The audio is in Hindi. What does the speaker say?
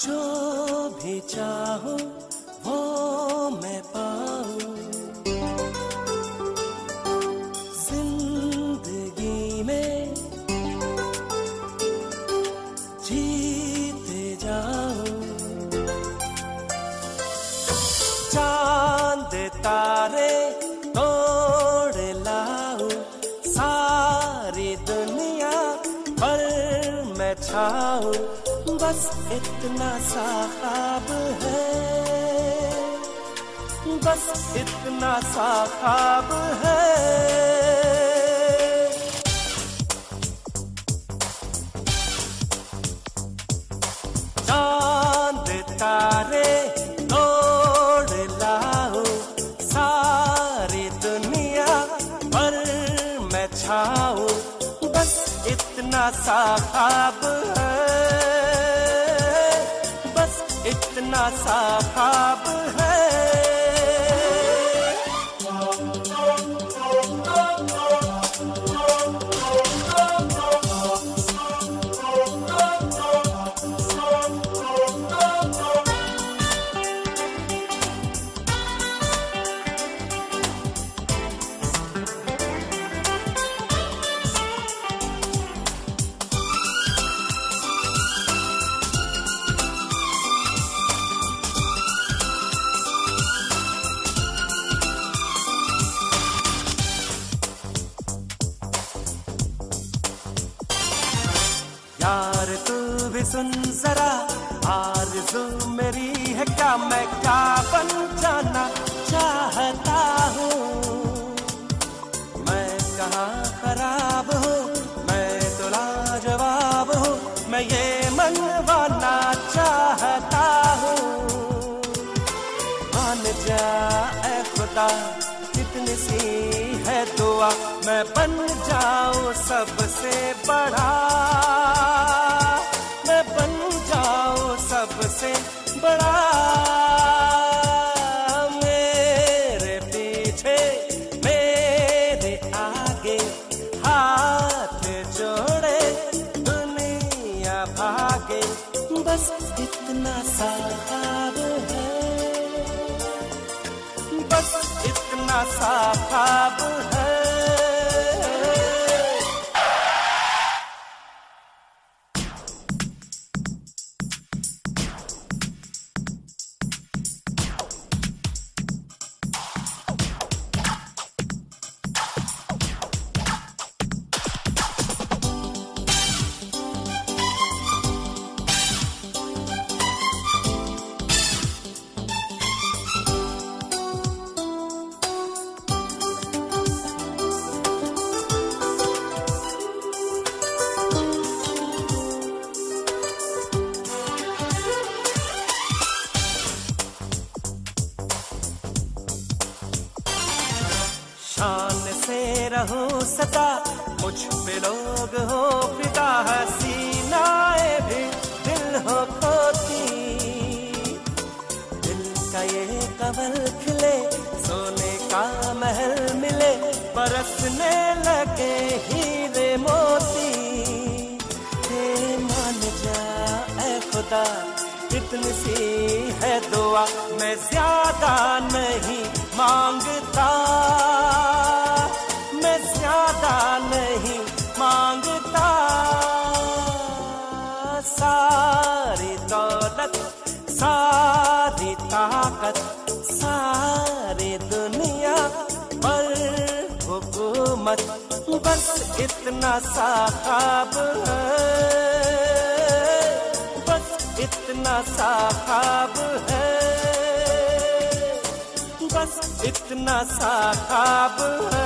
जो भी चाहो वो मैं पाऊँ। ज़िंदगी में जीते जाऊँ। चाँद तारा छाओ बस इतना सा है। बस इतना सा ख्वाब है। चाँद तारे तोड़ लाओ, सारी दुनिया पर मैं छाओ। बस इतना सा इतना यार तू भी सुन जरा, आरज़ू मेरी है क्या? मैं क्या बन जाना चाहता हूँ? मैं कहाँ खराब हूँ? मैं तो लाजवाब हूँ। मैं ये मनवाना चाहता हूँ। मान जा खुदा, कितनी सी है दुआ। मैं बन जाऊँ सबसे बड़ा। बड़ा मेरे पीछे, मेरे आगे हाथ जोड़े, दुनिया भागे। बस इतना सा है। बस इतना सा है। शान से रहो सदा मुझ पे लोग हो पिता हसीनाए भी दिल हो खोती। दिल का ये कमल खिले, सोने का महल मिले, बरसने लगे हीरे मोती। हे मान जा खुदा, इतनी सी है दुआ, मैं ज़्यादा नहीं माँगता। ताकत सारे दुनिया पर हुकूमत। बस इतना सा है। बस इतना सा है। बस इतना सा ख्वाब है।